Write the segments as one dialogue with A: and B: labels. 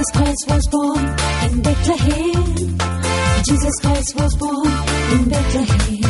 A: Jesus Christ was born in Bethlehem. Jesus Christ was born in Bethlehem.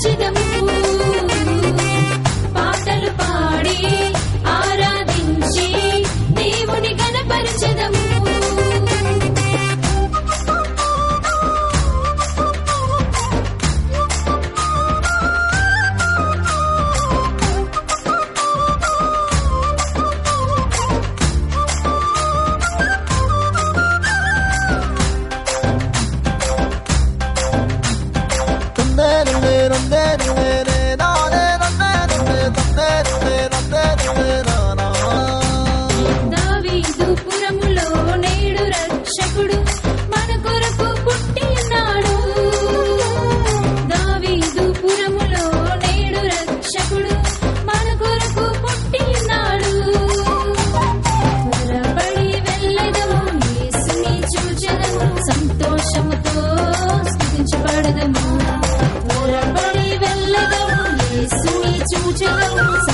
B: 自己。就
A: 这样。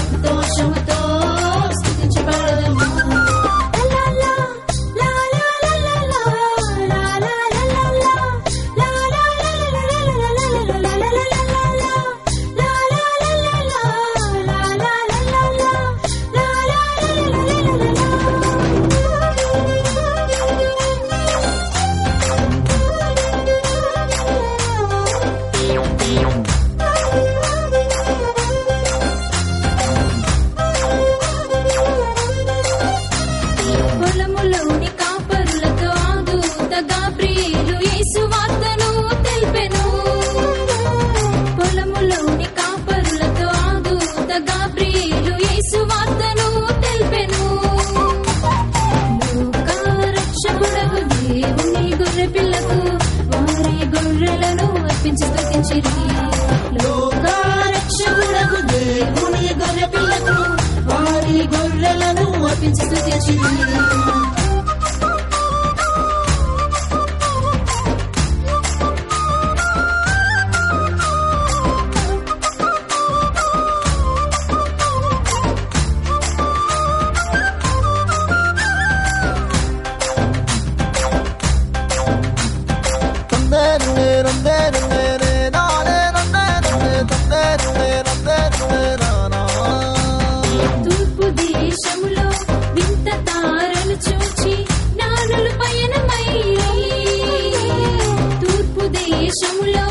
A: 变成蝴蝶去哪里 somos los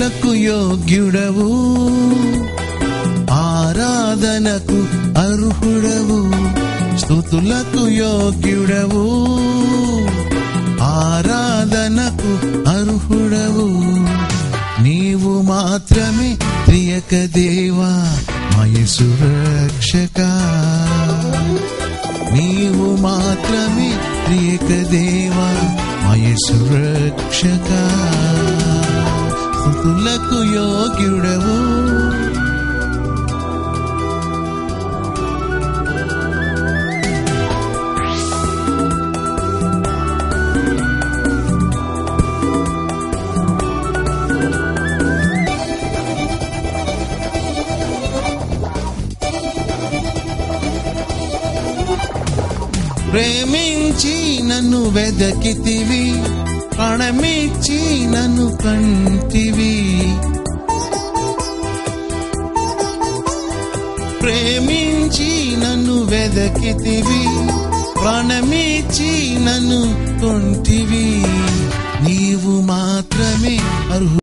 A: పూలకు యోగ్యుడవు. ఆరాధనకు అర్హుడవు. స్థుతులకు యోగ్యుడవు. ఆరాధనకు అర్హుడవు. నీవు మాత్రమే ప్రియక దేవా మయసు రక్షక నీవు మాత్రమే ప్రియక దేవా మయసు భక్తులకు యోగ్యుడవు ప్రేమించి నన్ను వెదకితివి పణమిచ్చి కంటివి. ప్రేమించి నన్ను వెదకితివి. ప్రణమిచ్చి నన్ను కొంటివి నీవు మాత్రమే అర్హు